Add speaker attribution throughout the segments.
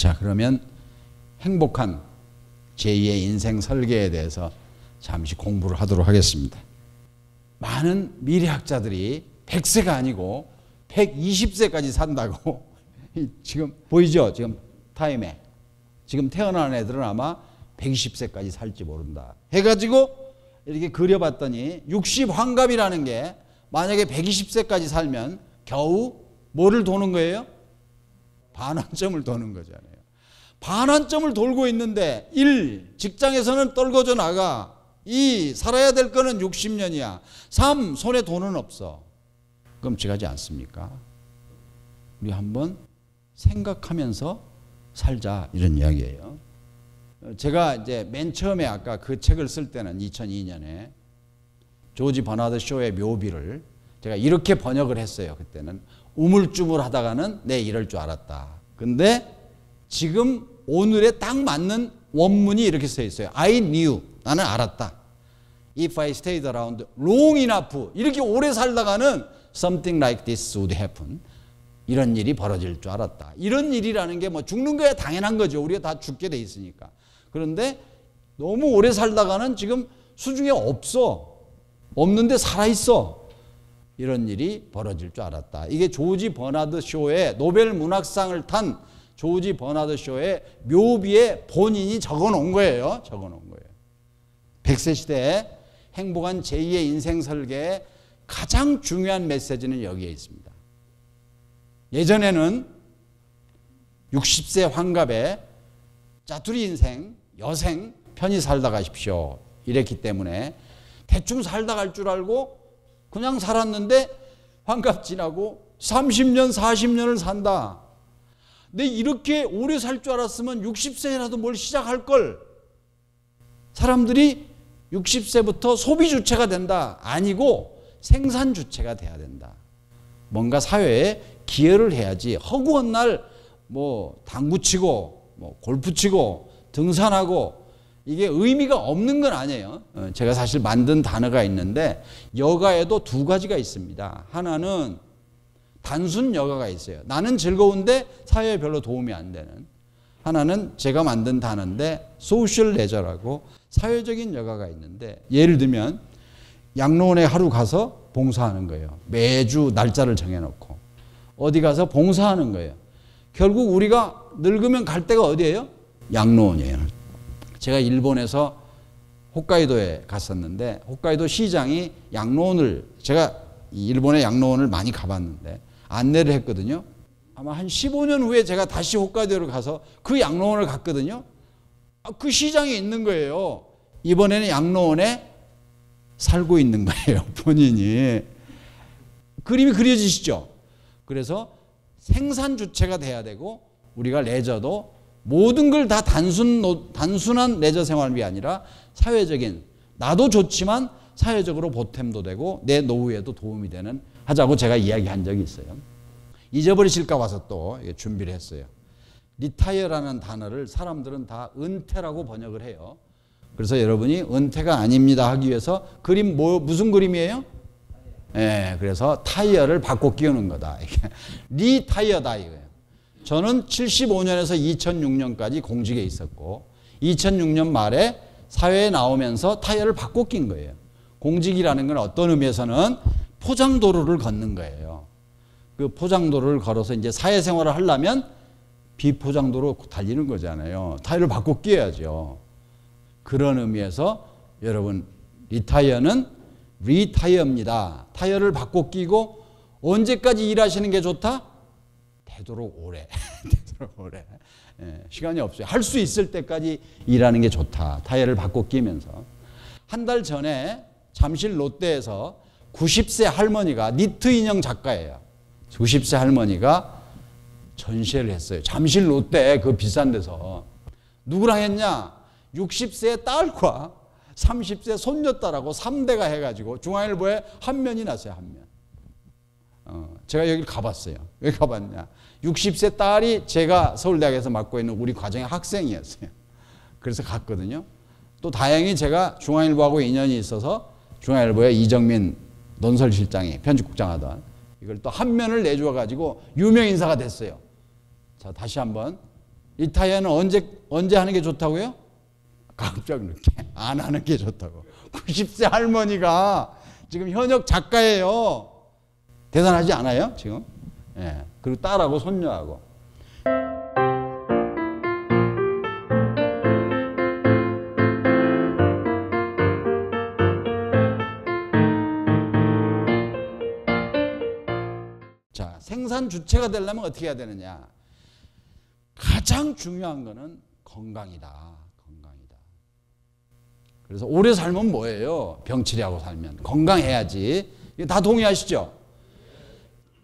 Speaker 1: 자, 그러면 행복한 제2의 인생 설계에 대해서 잠시 공부를 하도록 하겠습니다. 많은 미래학자들이 100세가 아니고 120세까지 산다고 지금 보이죠? 지금 타임에. 지금 태어난 애들은 아마 120세까지 살지 모른다. 해가지고 이렇게 그려봤더니 60 환갑이라는 게 만약에 120세까지 살면 겨우 뭐를 도는 거예요? 반환점을 도는 거잖아요. 반환점을 돌고 있는데 1. 직장에서는 떨궈져 나가 2. 살아야 될 거는 60년이야 3. 손에 돈은 없어 끔찍하지 않습니까? 우리 한번 생각하면서 살자 이런 이야기예요. 제가 이제 맨 처음에 아까 그 책을 쓸 때는 2002년에 조지 버나드 쇼의 묘비를 제가 이렇게 번역을 했어요. 그때는 우물쭈물 하다가는 내 이럴 줄 알았다. 근데 지금 오늘에 딱 맞는 원문이 이렇게 써 있어요. I knew. 나는 알았다. If I stayed around long enough. 이렇게 오래 살다가는 something like this would happen. 이런 일이 벌어질 줄 알았다. 이런 일이라는 게 뭐 죽는 거야 당연한 거죠. 우리가 다 죽게 돼 있으니까. 그런데 너무 오래 살다가는 지금 수중에 없어. 없는데 살아있어. 이런 일이 벌어질 줄 알았다. 이게 조지 버나드 쇼의 노벨 문학상을 탄 조지 버나드 쇼의 묘비에 본인이 적어 놓은 거예요. 적어 놓은 거예요. 100세 시대에 행복한 제2의 인생 설계의 가장 중요한 메시지는 여기에 있습니다. 예전에는 60세 환갑에 짜투리 인생, 여생 편히 살다 가십시오. 이랬기 때문에 대충 살다 갈 줄 알고 그냥 살았는데 환갑 지나고 30년, 40년을 산다. 내 이렇게 오래 살 줄 알았으면 60세라도 뭘 시작할 걸. 사람들이 60세부터 소비 주체가 된다. 아니고 생산 주체가 돼야 된다. 뭔가 사회에 기여를 해야지. 허구한 날 뭐 당구 치고 뭐 골프 치고 등산하고 이게 의미가 없는 건 아니에요. 어, 제가 사실 만든 단어가 있는데 여가에도 두 가지가 있습니다. 하나는 단순 여가가 있어요. 나는 즐거운데 사회에 별로 도움이 안 되는. 하나는 제가 만든 단어인데 소셜 레저라고 사회적인 여가가 있는데 예를 들면 양로원에 하루 가서 봉사하는 거예요. 매주 날짜를 정해놓고 어디 가서 봉사하는 거예요. 결국 우리가 늙으면 갈 데가 어디예요? 양로원이에요. 제가 일본에서 홋카이도에 갔었는데 홋카이도 시장이 양로원을 제가 일본의 양로원을 많이 가봤는데 안내를 했거든요. 아마 한 15년 후에 제가 다시 홋카이도를 가서 그 양로원을 갔거든요. 아, 그 시장에 있는 거예요. 이번에는 양로원에 살고 있는 거예요. 본인이. 그림이 그려지시죠? 그래서 생산 주체가 돼야 되고 우리가 레저도 모든 걸 다 단순, 단순한 레저 생활이 아니라 사회적인 나도 좋지만 사회적으로 보탬도 되고 내 노후에도 도움이 되는 하자고 제가 이야기한 적이 있어요. 잊어버리실까 봐서 또 준비를 했어요. retire라는 단어를 사람들은 다 은퇴라고 번역을 해요. 그래서 여러분이 은퇴가 아닙니다 하기 위해서 그림 뭐 무슨 그림이에요? 예, 네, 그래서 타이어를 바꿔 끼우는 거다. 리타이어다 이거예요. 저는 75년에서 2006년까지 공직에 있었고 2006년 말에 사회에 나오면서 타이어를 바꿔 낀 거예요. 공직이라는 건 어떤 의미에서는 포장도로를 걷는 거예요. 그 포장도로를 걸어서 이제 사회생활을 하려면 비포장도로 달리는 거잖아요. 타이어를 바꿔 끼워야죠. 그런 의미에서 여러분 retire는 re-tire입니다. 타이어를 바꿔 끼고 언제까지 일하시는 게 좋다? 되도록 오래. 되도록 오래. 예, 시간이 없어요. 할 수 있을 때까지 일하는 게 좋다. 타이어를 바꿔 끼면서. 한 달 전에 잠실 롯데에서 90세 할머니가 니트 인형 작가예요. 90세 할머니가 전시회를 했어요. 잠실 롯데 그 비싼 데서. 누구랑 했냐? 60세 딸과 30세 손녀딸하고 3대가 해가지고 중앙일보에 한 면이 났어요. 한 면. 어, 제가 여기 가봤어요. 왜 가봤냐? 60세 딸이 제가 서울대학에서 맡고 있는 우리 과정의 학생이었어요. 그래서 갔거든요. 또 다행히 제가 중앙일보하고 인연이 있어서 중앙일보에 이정민 논설실장이 편집국장 하던 이걸 또 한 면을 내주어 가지고 유명 인사가 됐어요. 자, 다시 한번 리타이어는 언제 언제 하는 게 좋다고요? 깜짝 늦게 안 하는 게 좋다고. 90세 할머니가 지금 현역 작가예요. 대단하지 않아요? 지금? 예. 그리고 딸하고 손녀하고. 생산 주체가 되려면 어떻게 해야 되느냐? 가장 중요한 거는 건강이다. 건강이다. 그래서 오래 살면 뭐예요? 병치레하고 살면 건강해야지. 다 동의하시죠?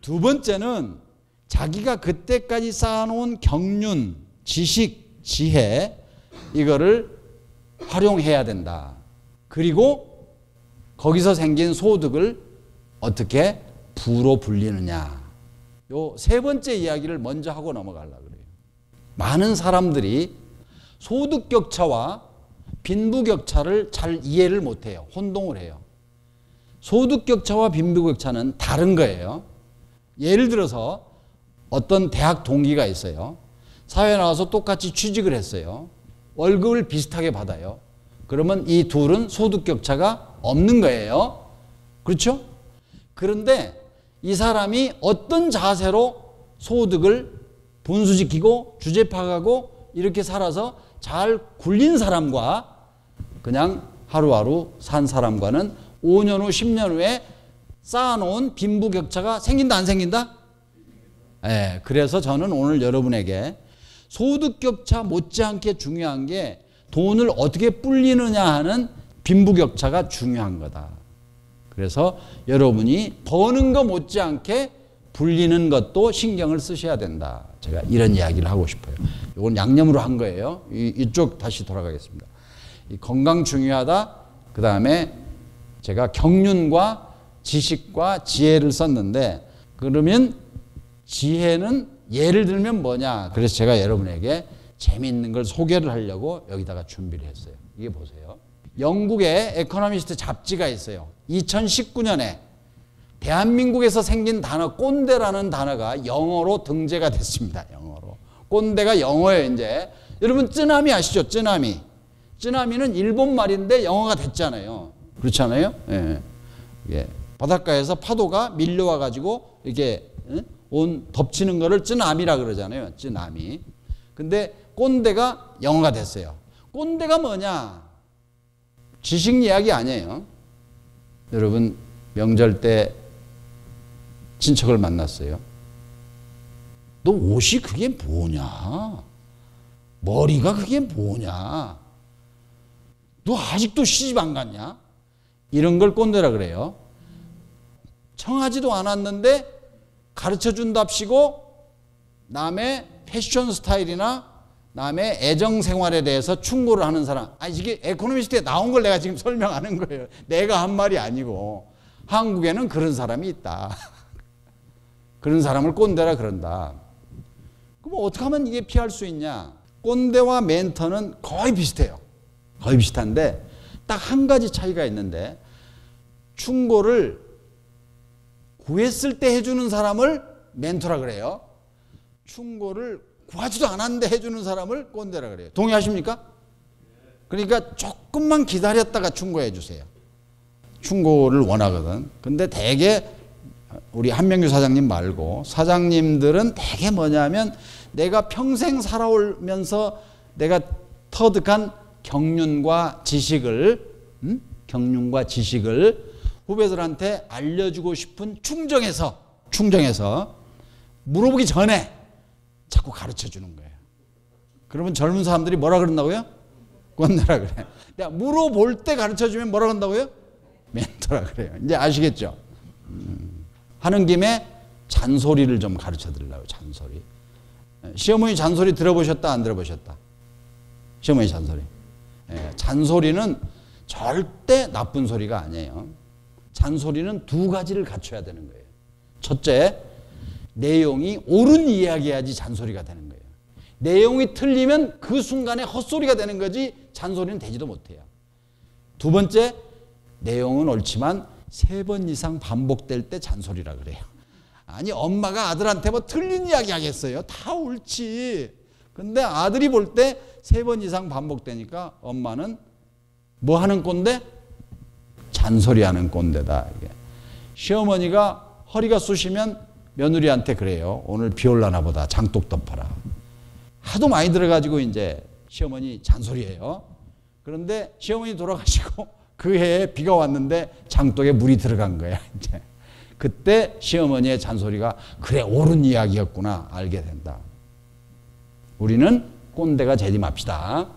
Speaker 1: 두 번째는 자기가 그때까지 쌓아놓은 경륜, 지식, 지혜 이거를 활용해야 된다. 그리고 거기서 생긴 소득을 어떻게 부로 불리느냐. 요 세 번째 이야기를 먼저 하고 넘어가려고 그래요. 많은 사람들이 소득 격차와 빈부 격차를 잘 이해를 못 해요. 혼동을 해요. 소득 격차와 빈부 격차는 다른 거예요. 예를 들어서 어떤 대학 동기가 있어요. 사회 나와서 똑같이 취직을 했어요. 월급을 비슷하게 받아요. 그러면 이 둘은 소득 격차가 없는 거예요. 그렇죠? 그런데 이 사람이 어떤 자세로 소득을 분수지키고 주제 파악하고 이렇게 살아서 잘 굴린 사람과 그냥 하루하루 산 사람과는 5년 후, 10년 후에 쌓아놓은 빈부격차가 생긴다, 안 생긴다? 예, 그래서 저는 오늘 여러분에게 소득격차 못지않게 중요한 게 돈을 어떻게 불리느냐 하는 빈부격차가 중요한 거다. 그래서 여러분이 버는 거 못지않게 불리는 것도 신경을 쓰셔야 된다. 제가 이런 이야기를 하고 싶어요. 이건 양념으로 한 거예요. 이, 이쪽 다시 돌아가겠습니다. 건강 중요하다. 그 다음에 제가 경륜과 지식과 지혜를 썼는데 그러면 지혜는 예를 들면 뭐냐. 그래서 제가 여러분에게 재미있는 걸 소개를 하려고 여기다가 준비를 했어요. 이게 보세요. 영국의 에코노미스트 잡지가 있어요. 2019년에 대한민국에서 생긴 단어 꼰대라는 단어가 영어로 등재가 됐습니다. 영어로. 꼰대가 영어예요, 이제. 여러분 쯔나미 아시죠? 쯔나미. 쯔나미는 일본 말인데 영어가 됐잖아요. 그렇지 않아요? 예. 예. 바닷가에서 파도가 밀려와 가지고 이렇게 온 덮치는 거를 쯔나미라 그러잖아요. 쯔나미. 근데 꼰대가 영어가 됐어요. 꼰대가 뭐냐? 지식 이야기 아니에요. 여러분 명절 때 친척을 만났어요. 너 옷이 그게 뭐냐? 머리가 그게 뭐냐? 너 아직도 시집 안 갔냐? 이런 걸 꼰대라 그래요. 청하지도 않았는데 가르쳐 준답시고 남의 패션 스타일이나 남의 애정 생활에 대해서 충고를 하는 사람. 아, 이게 에코노미스트에 나온 걸 내가 지금 설명하는 거예요. 내가 한 말이 아니고. 한국에는 그런 사람이 있다. 그런 사람을 꼰대라 그런다. 그럼 어떻게 하면 이게 피할 수 있냐? 꼰대와 멘토는 거의 비슷해요. 거의 비슷한데 딱 한 가지 차이가 있는데 충고를 구했을 때 해주는 사람을 멘토라 그래요. 충고를 구하지도 않았는데 해주는 사람을 꼰대라 그래요. 동의하십니까? 그러니까 조금만 기다렸다가 충고해 주세요. 충고를 원하거든. 근데 대개 우리 한명규 사장님 말고 사장님들은 대개 뭐냐면 내가 평생 살아오면서 내가 터득한 경륜과 지식을 음? 경륜과 지식을 후배들한테 알려주고 싶은 충정에서 충정에서 물어보기 전에 자꾸 가르쳐 주는 거예요. 그러면 젊은 사람들이 뭐라 그런다고요? 꼰대라 그래. 내가 물어볼 때 가르쳐 주면 뭐라 그런다고요? 멘토라 그래요. 이제 아시겠죠? 음. 하는 김에 잔소리를 좀 가르쳐 드리려고 잔소리. 시어머니 잔소리 들어보셨다 안 들어보셨다? 시어머니 잔소리. 예, 잔소리는 절대 나쁜 소리가 아니에요. 잔소리는 두 가지를 갖춰야 되는 거예요. 첫째, 내용이 옳은 이야기해야지 잔소리가 되는 거예요. 내용이 틀리면 그 순간에 헛소리가 되는 거지 잔소리는 되지도 못해요. 두 번째, 내용은 옳지만 세 번 이상 반복될 때 잔소리라 그래요. 아니 엄마가 아들한테 뭐 틀린 이야기 하겠어요? 다 옳지. 근데 아들이 볼 때 세 번 이상 반복되니까 엄마는 뭐 하는 꼰대? 잔소리하는 꼰대다. 시어머니가 허리가 쑤시면 며느리한테 그래요. 오늘 비 올라나 보다. 장독 덮어라. 하도 많이 들어가지고 이제 시어머니 잔소리해요. 그런데 시어머니 돌아가시고 그 해에 비가 왔는데 장독에 물이 들어간 거야. 이제 그때 시어머니의 잔소리가 그래 옳은 이야기였구나 알게 된다. 우리는 꼰대가 재림합시다.